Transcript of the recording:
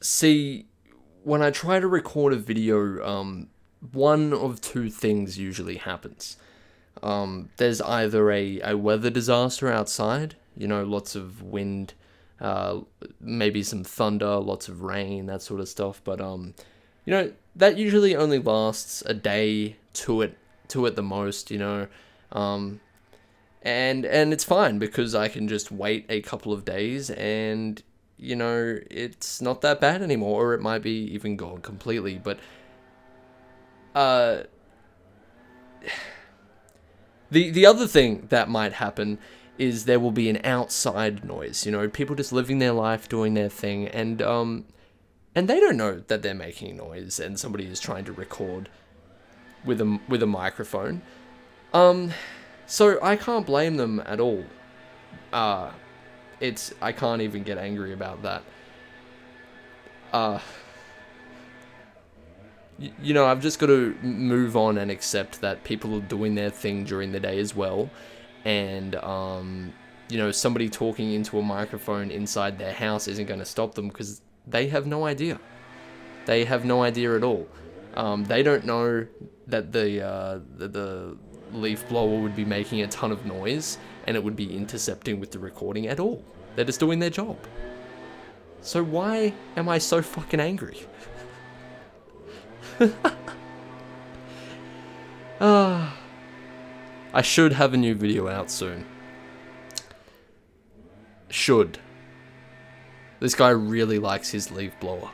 see, when I try to record a video, um, one of two things usually happens. Um, there's either a, a weather disaster outside, you know, lots of wind, uh, maybe some thunder, lots of rain, that sort of stuff. But um, you know, that usually only lasts a day to it to at the most, you know. Um, and and it's fine because I can just wait a couple of days and you know it's not that bad anymore, or it might be even gone completely. But uh, the the other thing that might happen is there will be an outside noise. You know, people just living their life, doing their thing, and um, and they don't know that they're making noise, and somebody is trying to record with a with a microphone. Um, so I can't blame them at all. Uh, it's I can't even get angry about that. Uh, you know, I've just got to move on and accept that people are doing their thing during the day as well, and um, you know, somebody talking into a microphone inside their house isn't going to stop them because they have no idea. They have no idea at all. Um, they don't know that the, uh, the the leaf blower would be making a ton of noise and it would be intercepting with the recording at all. They're just doing their job. So why am I so fucking angry? Ah, I should have a new video out soon. Should. This guy really likes his leaf blower.